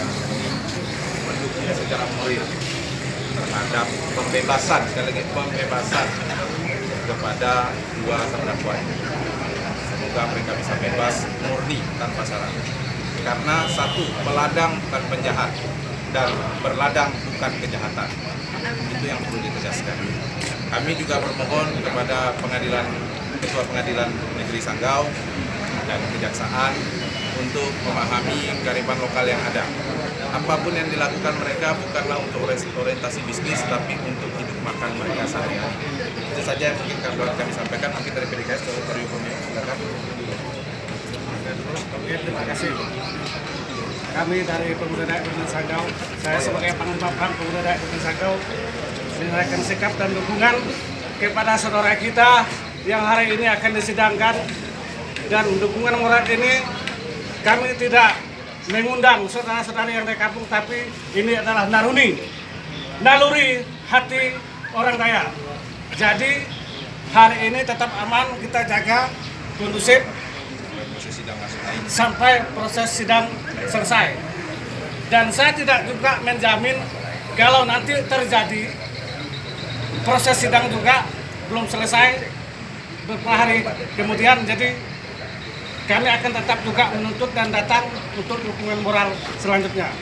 mendukung secara moral terhadap pembebasan sekali lagi pembebasan kepada dua terdakwa ini. Semoga mereka bisa bebas murni tanpa syarat. Karena satu, peladang bukan penjahat dan berladang bukan kejahatan. Itu yang perlu ditegaskan. Kami juga bermohon kepada pengadilan Ketua Pengadilan Negeri Sanggau dan Kejaksaan untuk memahami kearifan lokal yang ada. Apa pun yang dilakukan mereka bukanlah untuk orientasi bisnis, tapi untuk hidup makan mereka sehari-hari. Itu saja yang mungkin kami, kami sampaikan. Mungkin dari PDKS, Dr. Yukomi, silakan. Oke, terima kasih. Kami dari Pemuda Dayak Gunung Sanggau, saya sebagai perang Pemuda Dayak Gunung Sanggau, menyerahkan sikap dan dukungan kepada saudara kita yang hari ini akan disidangkan dan dukungan moral ini kami tidak mengundang saudara-saudari yang dari kampung tapi ini adalah naruni. Naluri hati orang Dayak jadi hari ini tetap aman kita jaga kondusif sampai proses sidang selesai. Dan saya tidak juga menjamin kalau nanti terjadi proses sidang juga belum selesai beberapa hari kemudian. Jadi kami akan tetap juga menuntut dan datang untuk dukungan moral selanjutnya.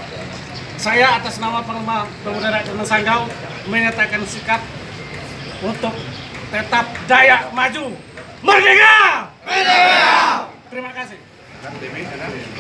Saya atas nama Panglima Pemuda Rakyat Sanggau menyatakan sikap untuk tetap Dayak maju. Merdeka! Terima kasih.